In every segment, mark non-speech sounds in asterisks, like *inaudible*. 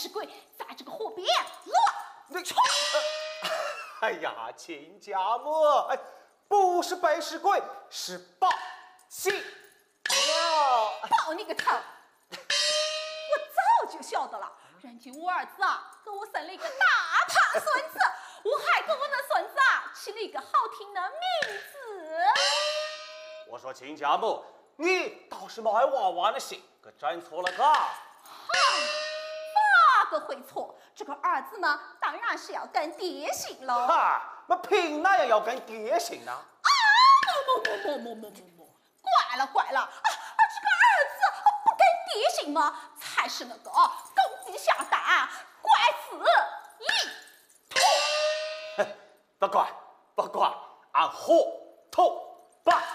那个背时鬼在这个河边乱冲！*laughs* 哎呀，亲家母，哎，不是白石鬼，是报喜鸟。报你个头！我早就晓得了，人家我儿子啊，给我生了一个大胖孙子，我还给我那孙子啊起了一个好听的名字。我说亲家母，你倒是卖娃娃的心，可整错了嘎。哪个会错？这个儿子呢，当然是要跟爹姓喽。哈，那凭哪样要跟爹姓呢？啊！么么么么么么么！怪了怪了！啊啊！这个儿子不跟爹姓吗？才是那个公鸡下蛋，怪死。不怪不怪，按合同办。啊！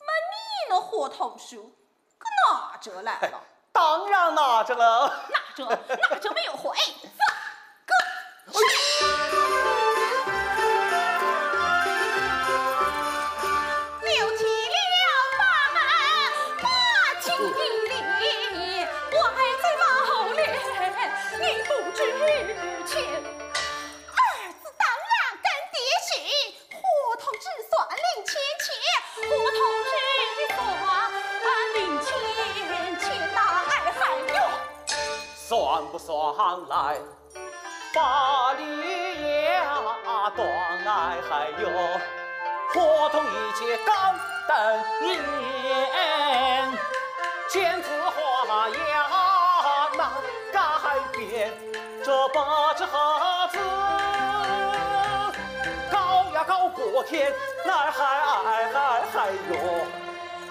那你那合同书可拿着来了？当然拿着了，拿着拿着没有回，*laughs* 算不算来把你呀断哎呦佛同一切干瞪眼千子花呀难改变这八只哈子。高呀高过天哎嗨哎嗨嗨哟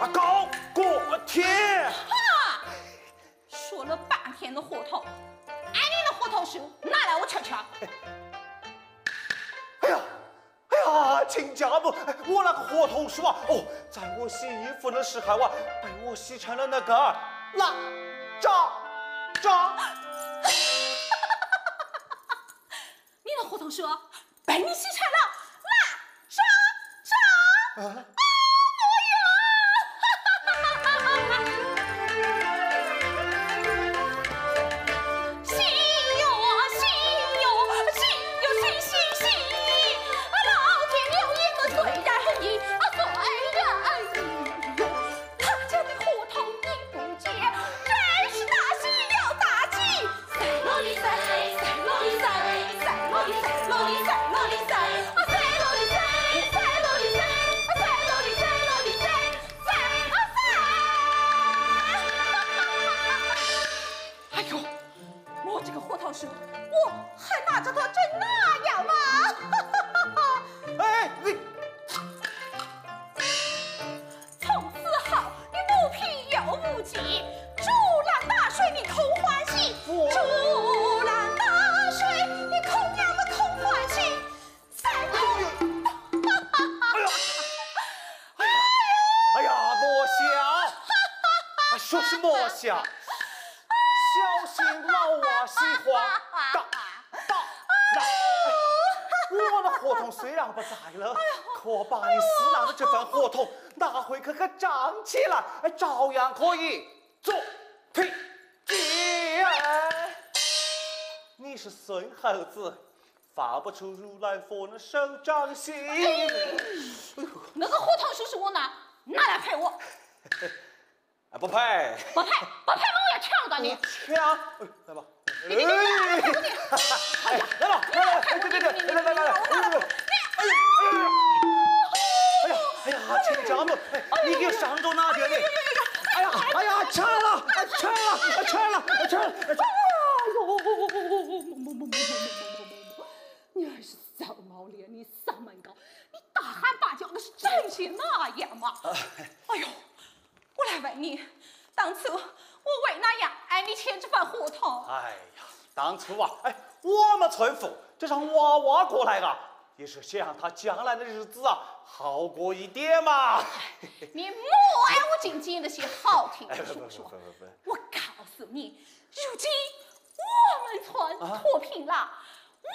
啊高过天。说了半天的合同，哎，你的合同书拿来我瞧瞧。哎呀，哎呀，亲家母，我那个合同书啊，哦，在我洗衣服的时候啊，被我洗成了那个烂渣渣。*laughs* 你的合同书被你洗成了烂渣渣。这个火套是，我还拿着它去那样吗？哎，你从此后你又，竹篮打水你空欢喜。竹篮打水你空呀空欢喜。哎，*laughs* 呀，莫笑，说莫笑。可把你私拿的这份合同拿回去可站起来，照样可以做题记。你是孙猴子，发不出如来佛的手掌心。那个合同书是我拿，拿来赔我。*laughs* 啊，不赔。不赔，不赔，我要抢了你。抢，来吧。哎，来吧，来吧，对对对，来来来来，哎呀，哎呀。哎呀，哎呀，亲家母，你给上着哪去？哎呀，哎呀，吃了，吃了，吃了，吃了！哎呦，你还是小毛脸，你嗓门高，你大喊大叫的是真些那样吗？哎呦，我来问你，当初我为哪样挨你签这份合同？哎呀，当初啊，哎，我们村妇就让娃娃过来啊。也是想让他将来的日子啊好过一点嘛。你莫挨我净讲那些好听的说说。我告诉你，如今我们村脱贫了，我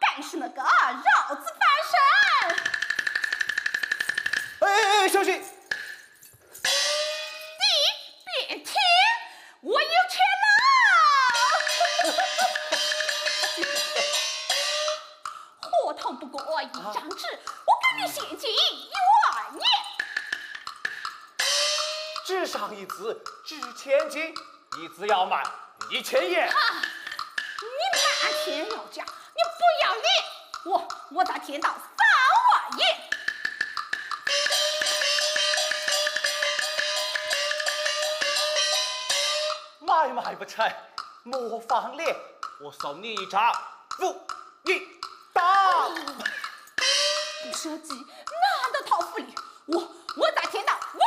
该还是那个绕子翻身。哎哎哎，小心！一只值千金，一只要卖一千元。啊，你漫天要价，你不要脸，我我再添到三万元。买卖不成，莫放脸，我送你一张福银单。不舍计，哪的讨福利？我我在天道五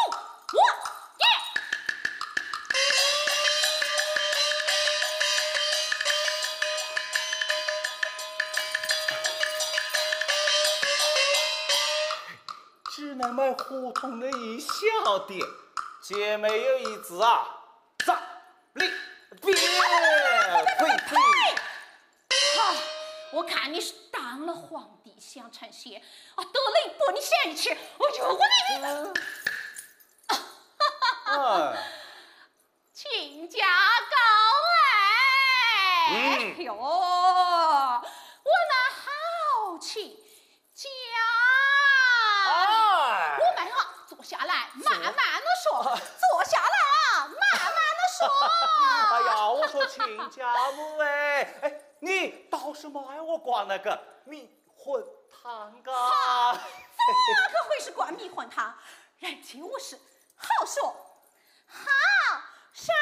只能买合同的一小点，姐妹有一字啊，在里边。呸呸！好，我看你是当了皇帝想成仙啊，得了一波你想一吃，我就我你嗯，亲家高哎！嗯 *laughs* 哎呦，我那好亲家。哎，我们啊，坐下来慢慢的说，坐下来啊，慢哎呀，我说亲家母哎，哎，你倒是买我灌那个迷魂汤啊！怎么个会是灌迷魂汤？人情我是好说好商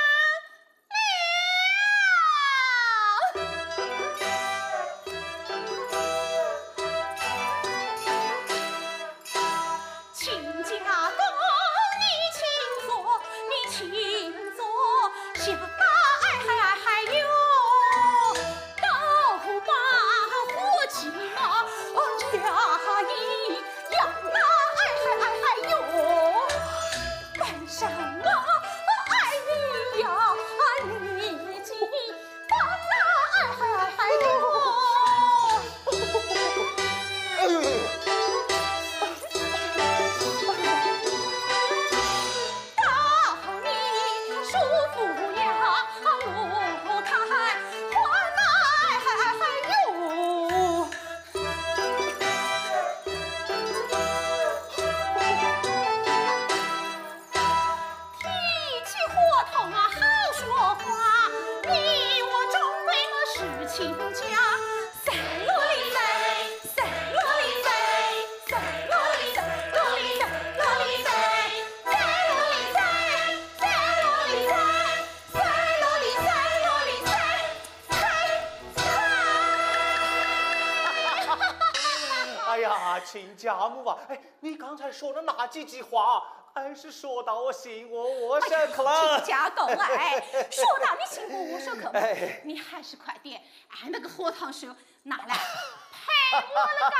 呀，亲家母啊，哎，你刚才说的那几句话，俺是说到我心窝窝上去了。亲家公哎，说到你心窝窝上去哎了，你还是快点按那个合同书拿来赔我了嘎！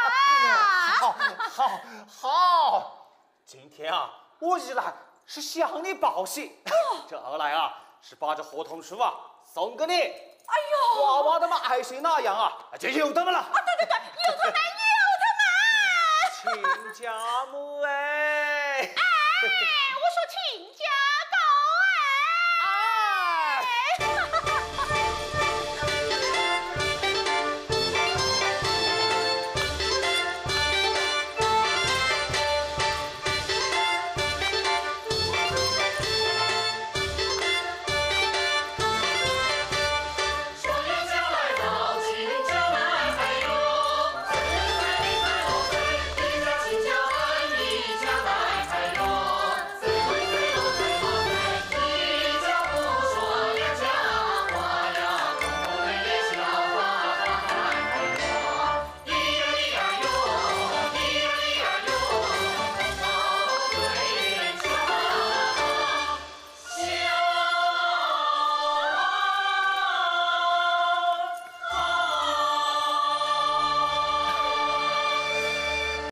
好，好，好，今天啊，我一来是向你报喜，这二来啊是把这合同书啊送给你，哎呦，娃娃的嘛爱心那样啊，就有他们了。啊对对对，有他们，有他们。亲家母哎。哎